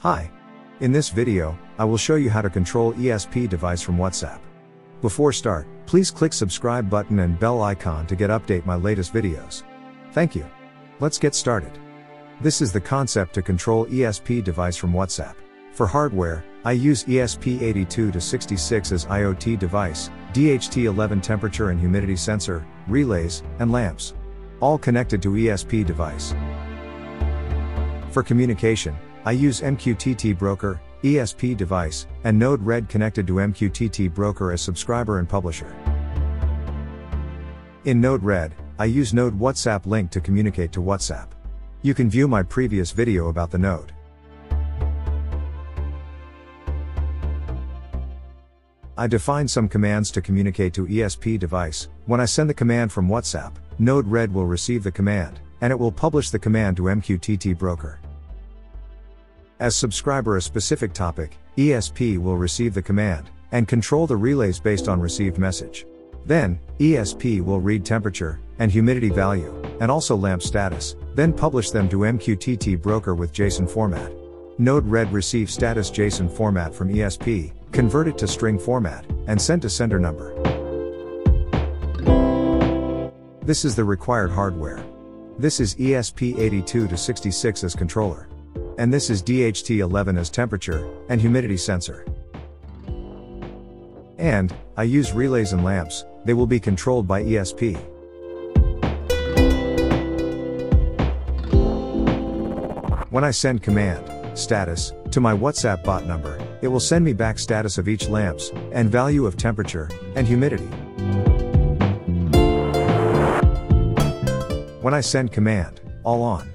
Hi. In this video, I will show you how to control ESP device from WhatsApp. Before start, please click subscribe button and bell icon to get update my latest videos. Thank you. Let's get started. This is the concept to control ESP device from WhatsApp. For hardware, I use ESP82 to 66 as IoT device, DHT11 temperature and humidity sensor, relays, and lamps. All connected to ESP device. For communication, I use MQTT Broker, ESP device, and Node-RED connected to MQTT Broker as subscriber and publisher. In Node-RED, I use Node WhatsApp link to communicate to WhatsApp. You can view my previous video about the node. I define some commands to communicate to ESP device. When I send the command from WhatsApp, Node-RED will receive the command, and it will publish the command to MQTT broker. As subscriber a specific topic, ESP will receive the command and control the relays based on received message. Then, ESP will read temperature and humidity value and also lamp status, then publish them to MQTT broker with JSON format. Node-RED receives status JSON format from ESP, convert it to string format, and send to sender number. This is the required hardware. This is ESP82 to 66 as controller and this is DHT11 as temperature and humidity sensor. And, I use relays and lamps, they will be controlled by ESP. When I send command, status, to my WhatsApp bot number, it will send me back status of each lamps, and value of temperature, and humidity. When I send command, all on,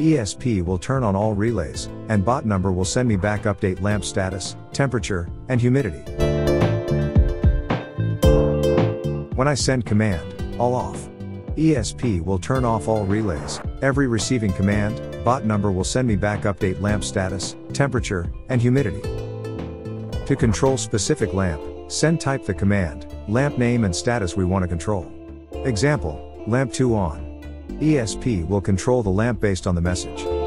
ESP will turn on all relays, and bot number will send me back update lamp status, temperature, and humidity. When I send command, all off. ESP will turn off all relays, every receiving command, bot number will send me back update lamp status, temperature, and humidity. To control specific lamp, send type the command, lamp name and status we want to control. Example, lamp 2 on. ESP will control the lamp based on the message.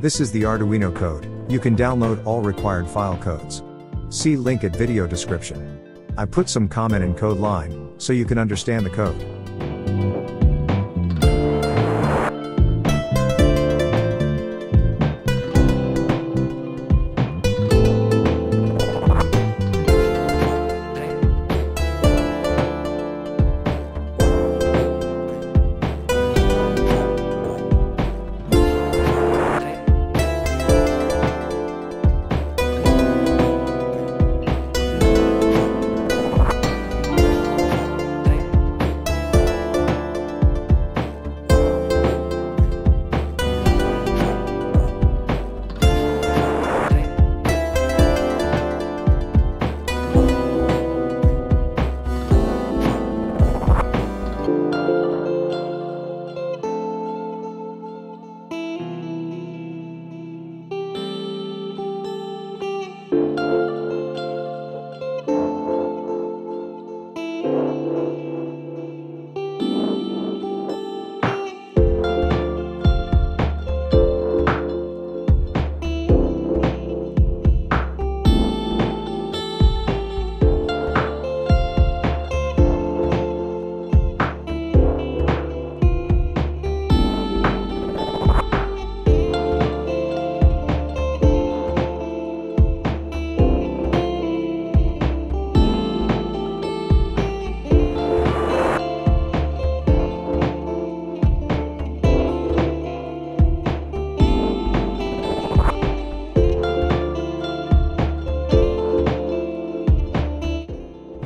This is the Arduino code, you can download all required file codes. See link at video description. I put some comment in code line, so you can understand the code.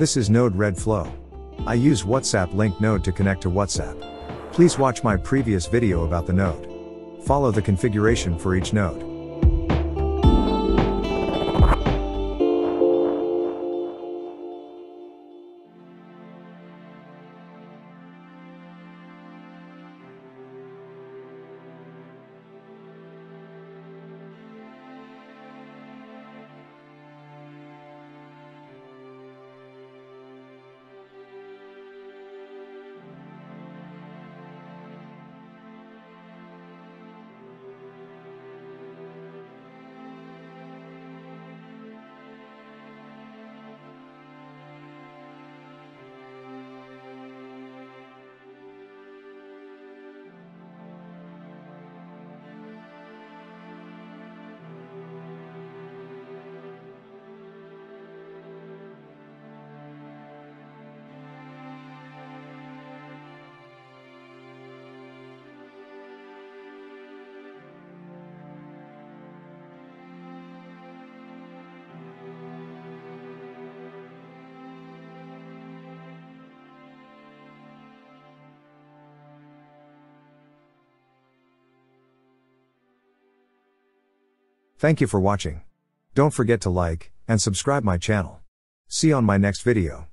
This is Node Red Flow. I use WhatsApp link node to connect to WhatsApp. Please watch my previous video about the node. Follow the configuration for each node. Thank you for watching. Don't forget to like and subscribe my channel. See you on my next video.